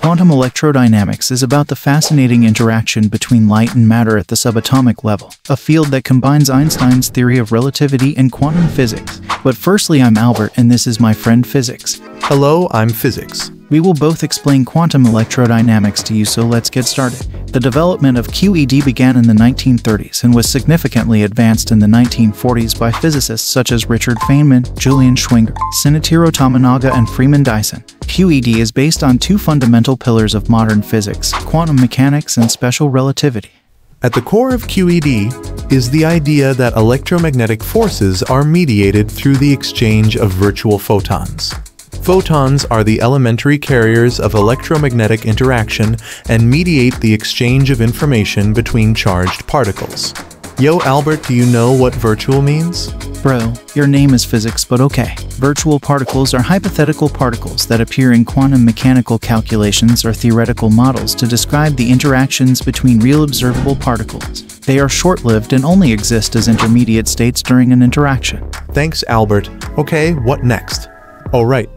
Quantum electrodynamics is about the fascinating interaction between light and matter at the subatomic level, a field that combines Einstein's theory of relativity and quantum physics. But firstly, I'm Albert and this is my friend Physics. Hello, I'm Physics. We will both explain quantum electrodynamics to you, so let's get started. The development of QED began in the 1930s and was significantly advanced in the 1940s by physicists such as Richard Feynman, Julian Schwinger, Shinichiro Tomonaga, and Freeman Dyson. QED is based on two fundamental pillars of modern physics quantum mechanics and special relativity. At the core of QED is the idea that electromagnetic forces are mediated through the exchange of virtual photons. Photons are the elementary carriers of electromagnetic interaction and mediate the exchange of information between charged particles. Yo, Albert, do you know what virtual means? Bro, your name is physics, but okay. Virtual particles are hypothetical particles that appear in quantum mechanical calculations or theoretical models to describe the interactions between real observable particles. They are short-lived and only exist as intermediate states during an interaction. Thanks, Albert. Okay, what next? Oh, right.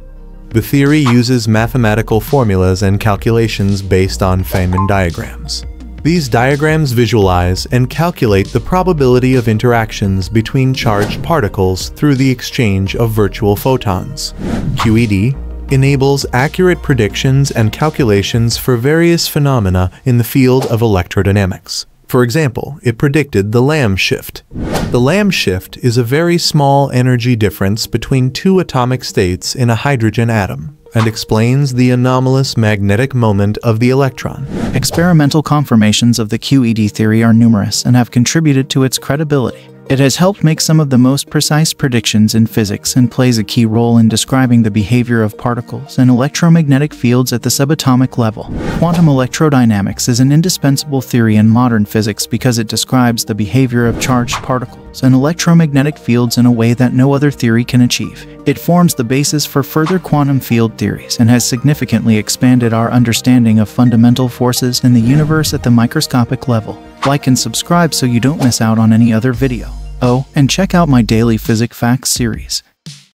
The theory uses mathematical formulas and calculations based on Feynman diagrams. These diagrams visualize and calculate the probability of interactions between charged particles through the exchange of virtual photons. QED enables accurate predictions and calculations for various phenomena in the field of electrodynamics. For example, it predicted the Lamb shift. The Lamb shift is a very small energy difference between two atomic states in a hydrogen atom and explains the anomalous magnetic moment of the electron. Experimental confirmations of the QED theory are numerous and have contributed to its credibility. It has helped make some of the most precise predictions in physics and plays a key role in describing the behavior of particles and electromagnetic fields at the subatomic level. Quantum electrodynamics is an indispensable theory in modern physics because it describes the behavior of charged particles and electromagnetic fields in a way that no other theory can achieve. It forms the basis for further quantum field theories and has significantly expanded our understanding of fundamental forces in the universe at the microscopic level. Like and subscribe so you don't miss out on any other video. Oh, and check out my daily Physic Facts series.